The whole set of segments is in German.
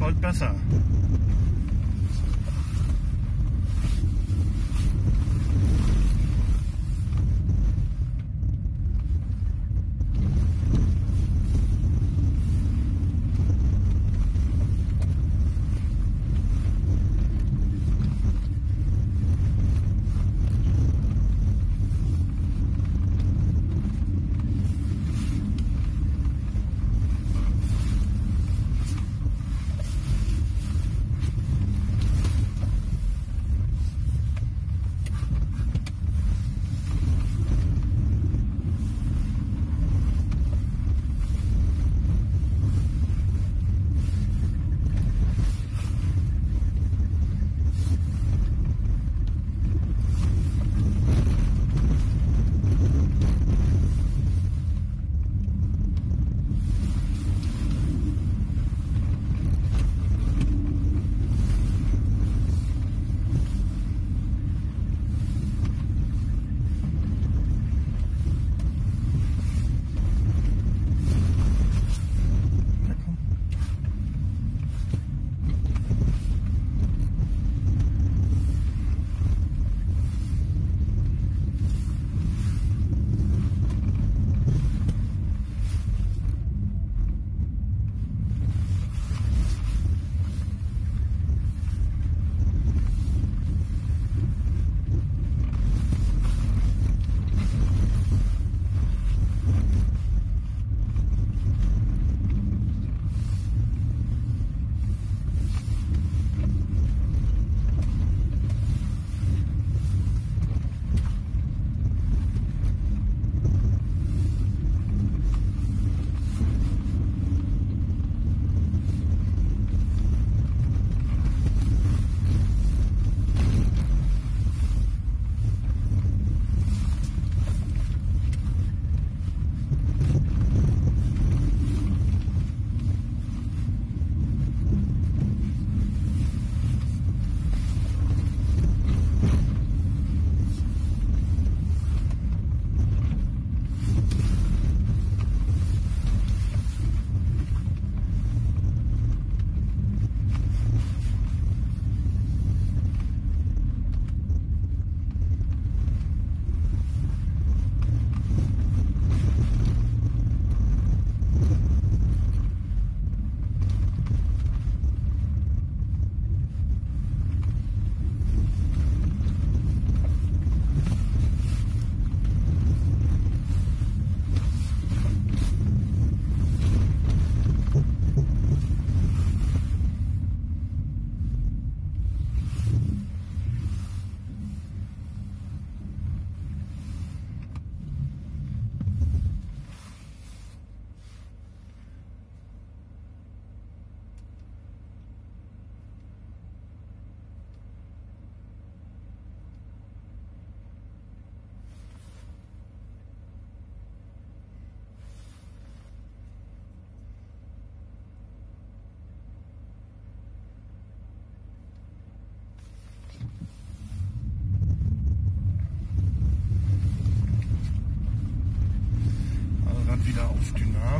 pode pensar.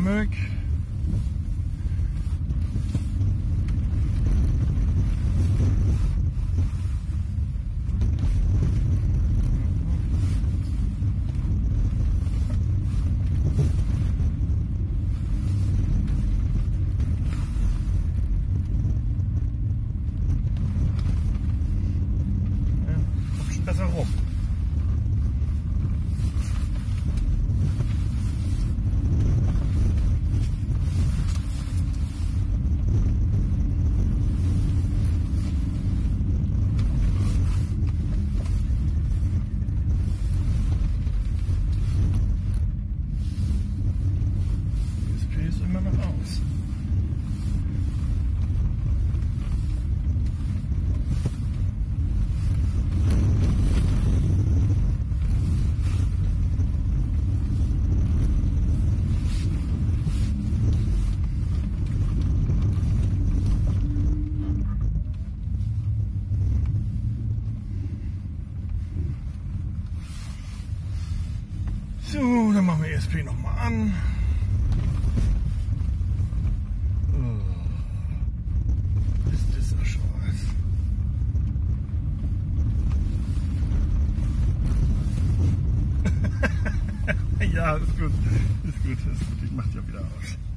stomach. Ja, ist gut. Ist gut, ist gut. Ich mach die ja wieder aus.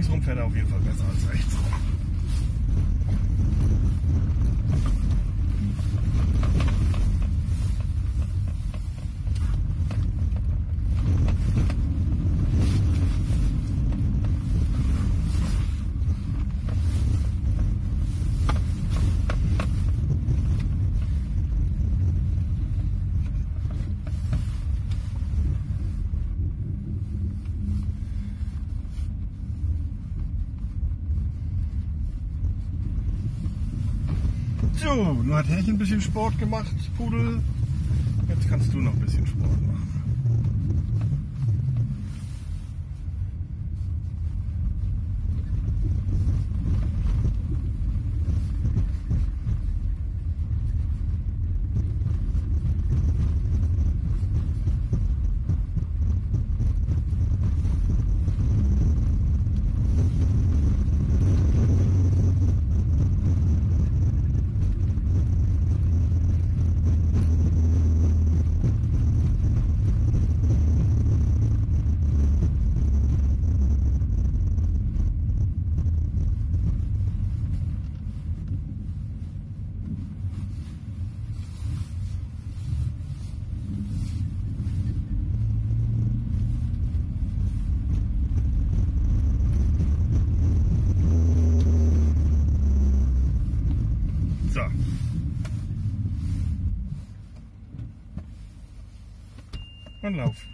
Linksrum fährt er auf jeden Fall besser als rechts nun hat Härchen ein bisschen Sport gemacht, Pudel. Jetzt kannst du noch ein bisschen Sport machen. and love.